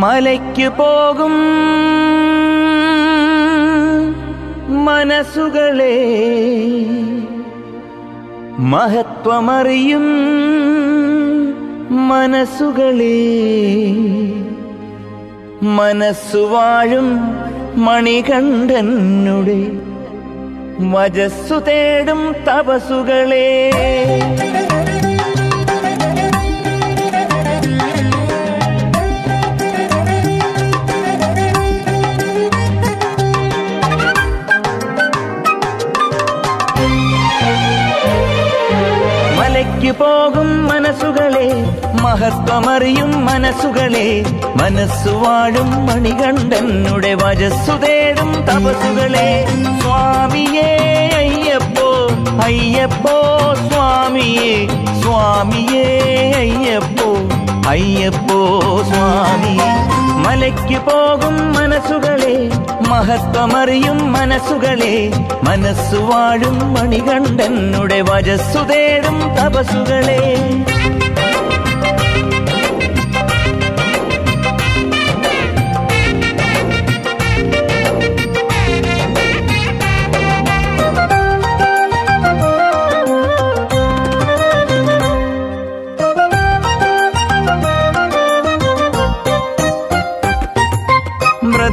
മലയ്ക്ക് പോകും. മനസ്സുകളെ മഹത്വമറിയും മനസ്സുകളെ. മനസ്സുവാഴും മണികണ്ഠനുടെ. വജസ്സു തേടും തപസുകളെ പോകും മനസ്സുകളെ മഹത്വമറിയും മനസ്സുകളെ. മനസ്സു വാഴും മണികണ്ഠനുടെ വജസ്സു തേടും തപസ്സുകളെ. സ്വാമിയേ അയ്യപ്പോ അയ്യപ്പോ സ്വാമിയേ. സ്വാമിയേ അയ്യപ്പോ അയ്യപ്പോ സ്വാമിയേ. മലയ്ക്ക് പോകും മനസ്സുകളെ മഹത്വമറിയും മനസ്സുകളെ. മനസ്സു വാഴും മണികണ്ഠനുടെ വജസ്സുതേടും തപസുകളെ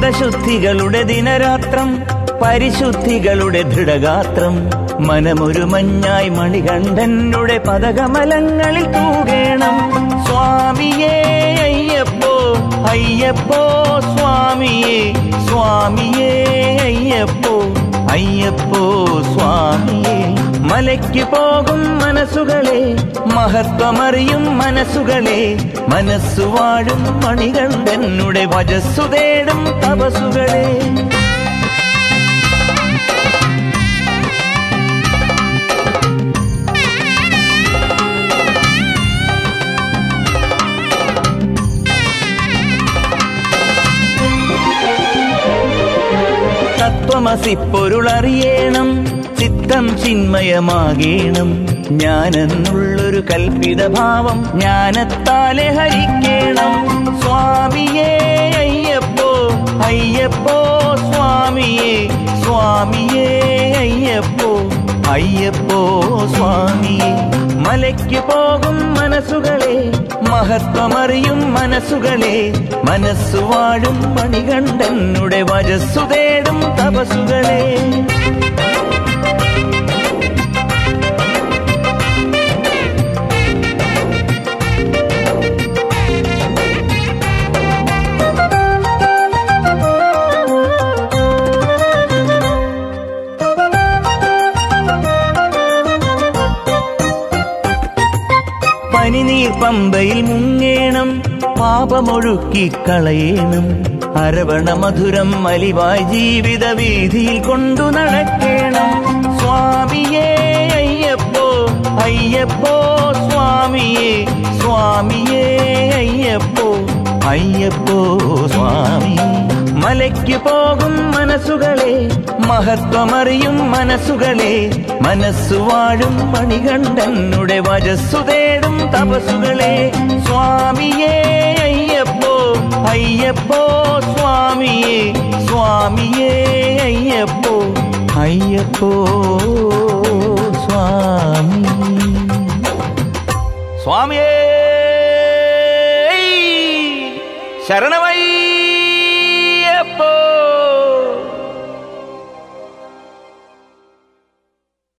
വ്രതശുദ്ധികളുടെ ദിനരാത്രം പരിശുദ്ധികളുടെ ദൃഢഗാത്രം. മനമൊരു മഞ്ഞായി മണികണ്ഠനുടെ പദകമലങ്ങളിൽ തൂകേണം. സ്വാമിയേ അയ്യപ്പോ അയ്യപ്പോ സ്വാമിയേ സ്വാമിയേ അയ്യപ്പോ അയ്യപ്പോ സ്വാമിയേ. മലയ്ക്ക് പോകും മനസ്സുകളെ മഹത്വമറിയും മനസ്സുകളെ മനസ്സു വാഴും മണികണ്ഠനുടെ വജസ്സു തേടും തപസുകളെ തത്വമസി ചിത്തം ചിന്മയമാകേണം ഞാനെന്നുള്ളൊരു കൽപ്പിത ഭാവം ജ്ഞാനത്താലെ ഹരിക്കേണം സ്വാമിയേ അയ്യപ്പോ അയ്യപ്പോ സ്വാമിയേ സ്വാമിയേ അയ്യപ്പോ അയ്യപ്പോ സ്വാമിയേ മലയ്ക്ക് പോകും മനസ്സുകളെ മഹത്വമറിയും മനസ്സുകളെ മനസ്സു വാഴും മണികണ്ഠനുടെ വജസ്സു തേടും തപസുകളെ പനിനീർ പമ്പയിൽ മുങ്ങേണം പാപമൊഴുക്കി കളയണം. അരവണ മധുരം മലിവായി ജീവിത വീതിയിൽ കൊണ്ടു നടക്കേണം. സ്വാമിയേ അയ്യപ്പോ അയ്യപ്പോ സ്വാമിയേ സ്വാമിയേ അയ്യപ്പോ അയ്യപ്പോ സ്വാമി. മലയ്ക്ക് പോകും മനസ്സുകളെ മഹത്വമറിയും മനസ്സുകളെ. മനസ്സു വാഴും മണികണ്ഠനുടെ വജസ്സു തേടും തപസ്സുകളെ. സ്വാമിയേ അയ്യപ്പോ അയ്യപ്പോ സ്വാമിയേ. സ്വാമിയേ അയ്യപ്പോ അയ്യപ്പോ സ്വാമി. സ്വാമിയേ ശരണമയ്യ